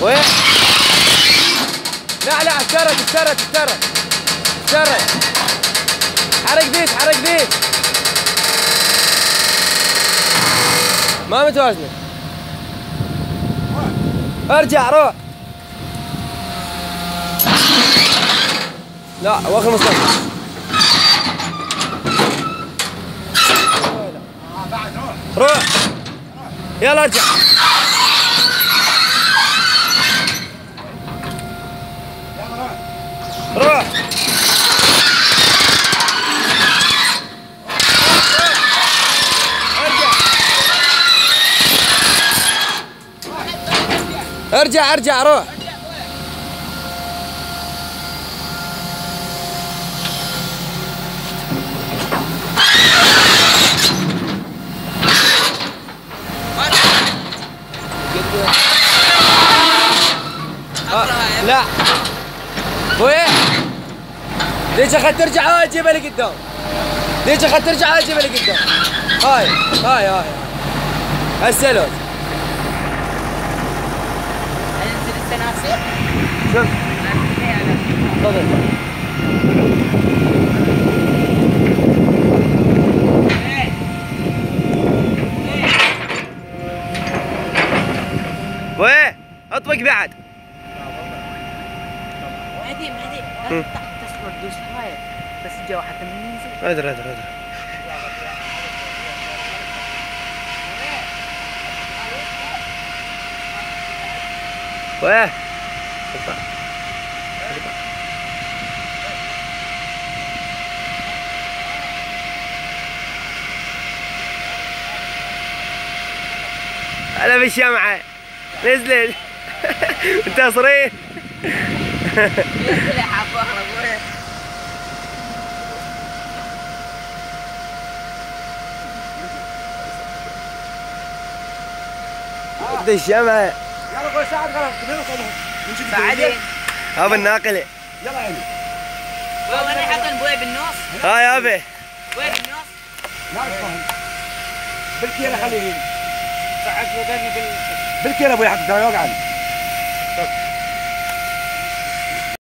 لا لا اتسرد اتسرد اتسرد اتسرد حرك ذيس حرك ذيس ما متوازنة. ارجع روح. لا واخر مصطفى روح. يلا ارجع روح ارجع ارجع روح. لا. وين؟ ليش أخذت ترجع؟ هاي جيبها لقدام ليش أخذت ترجع؟ هاي جيبها لقدام هاي هاي هاي. هسه السناسل شوف. تفضل. وين؟ اطبق بعد. لا تفتح تصبر دوس هاي بس الجو حتى من ينزل ادري ادري ادري. هلا بالشمعة نزلت. منتصرين ينزل حافظ ابويا بدي الشمعة يلا قول ساعد خلاص كلنا صدق بعدين. هذا الناقلة. يلا يعني وأنا حتى أبوي بالنص. هاي أبي. أبوي بالنص. لا تفهم بالكيلة خليه صعد وداني بال بالكيلة أبوي ترى يوقع